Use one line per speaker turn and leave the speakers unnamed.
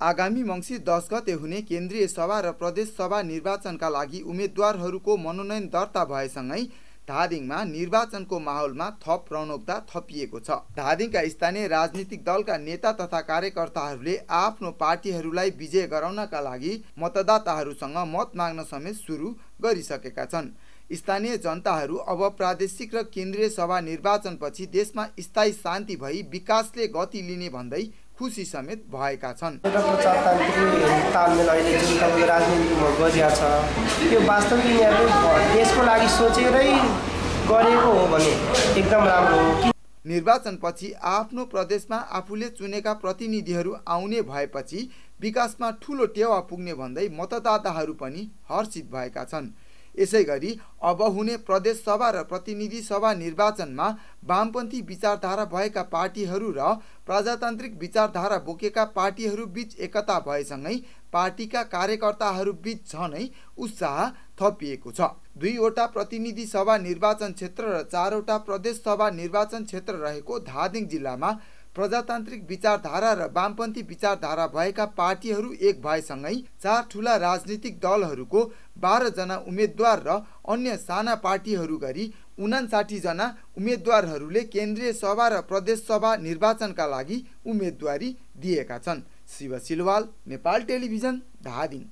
आगामी मङ्सिर दस गते हुने केन्द्रीय सभा र प्रदेश सभा निर्वाचनका लागि उम्मेद्वारहरूको मनोनयन दर्ता भएसँगै धादिङमा निर्वाचनको माहौलमा थप रौनकता थपिएको छ। धादिङका स्थानीय राजनीतिक दलका नेता तथा कार्यकर्ताहरूले आफ्नो पार्टीहरूलाई विजय गराउनका लागि मतदाताहरूसँग मत माग्न समेत सुरु गरिसकेका छन्। स्थानीय जनताहरू अब प्रादेशिक र केन्द्रीय सभा निर्वाचनपछि देशमा स्थायी शान्ति भई विकासले गति लिने भन्दै खुसी समेत भएका छन्।
तालमेल अहिले जुन तपाईँको राजनीतिमा गरिरहेको छ त्यो वास्तविक यिनीहरूले देशको लागि सोचेरै गरेको हो भने एकदम राम्रो हो।
निर्वाचनपछि आफ्नो प्रदेशमा आफूले चुनेका प्रतिनिधिहरू आउने भएपछि विकासमा ठुलो टेवा पुग्ने भन्दै मतदाताहरू पनि हर्षित भएका छन्। यसै गरी अब हुने प्रदेश सभा र प्रतिनिधि सभा निर्वाचनमा वामपन्थी विचारधारा भएका पार्टीहरू र प्रजातान्त्रिक विचारधारा बोकेका पार्टीहरू बीच एकता भएसँगै पार्टीका कार्यकर्ताहरू बीच झनै उत्साह थपिएको छ। दुईवटा प्रतिनिधि सभा निर्वाचन क्षेत्र र चारवटा प्रदेश सभा निर्वाचन क्षेत्र रहेको धादिङ जिल्लामा प्रजातान्त्रिक विचारधारा र वामपन्थी विचारधारा भएका पार्टीहरू एक भएसँगै चार ठुला राजनीतिक दलहरूको बाह्रजना उम्मेद्वार र अन्य साना पार्टीहरू गरी उनासाठीजना उम्मेद्वारहरूले केन्द्रीय सभा र प्रदेश सभा निर्वाचनका लागि उम्मेदवारी दिएका छन्। शिव सिलवाल नेपाल टेलिभिजन धादिङ।